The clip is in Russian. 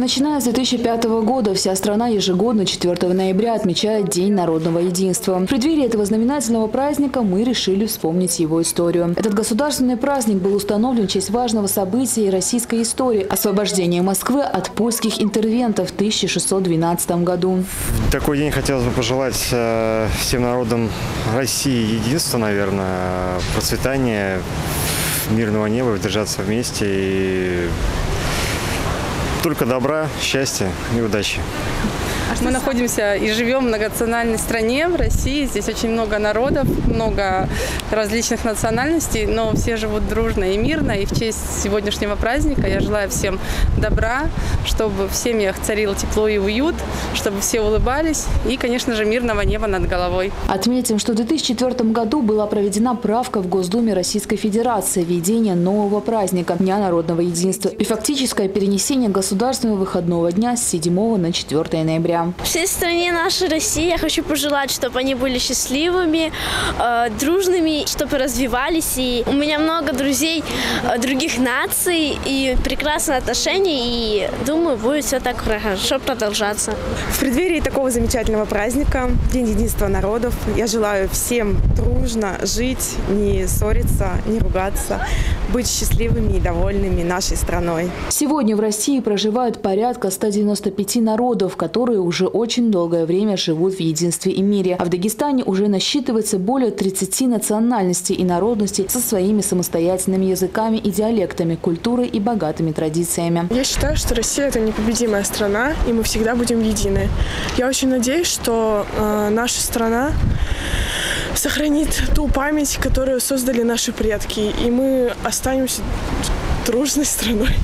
Начиная с 2005 года вся страна ежегодно 4 ноября отмечает День народного единства. В преддверии этого знаменательного праздника мы решили вспомнить его историю. Этот государственный праздник был установлен в честь важного события российской истории – освобождения Москвы от польских интервентов в 1612 году. В такой день хотелось бы пожелать э, всем народам России единства, наверное, процветания, мирного неба, держаться вместе и только добра, счастья и удачи. Мы находимся и живем в многонациональной стране, в России. Здесь очень много народов, много различных национальностей, но все живут дружно и мирно. И в честь сегодняшнего праздника я желаю всем добра, чтобы в семьях царило тепло и уют, чтобы все улыбались и, конечно же, мирного неба над головой. Отметим, что в 2004 году была проведена правка в Госдуме Российской Федерации введение нового праздника – Дня народного единства и фактическое перенесение государственного выходного дня с 7 на 4 ноября. Всей стране нашей России я хочу пожелать, чтобы они были счастливыми, э, дружными, чтобы развивались. И у меня много друзей э, других наций и прекрасные отношения. И думаю, будет все так хорошо продолжаться. В преддверии такого замечательного праздника, День единства народов, я желаю всем дружно жить, не ссориться, не ругаться, быть счастливыми и довольными нашей страной. Сегодня в России проживают порядка 195 народов, которые уже очень долгое время живут в единстве и мире. А в Дагестане уже насчитывается более 30 национальностей и народностей со своими самостоятельными языками и диалектами, культурой и богатыми традициями. Я считаю, что Россия – это непобедимая страна, и мы всегда будем едины. Я очень надеюсь, что э, наша страна сохранит ту память, которую создали наши предки, и мы останемся дружной страной.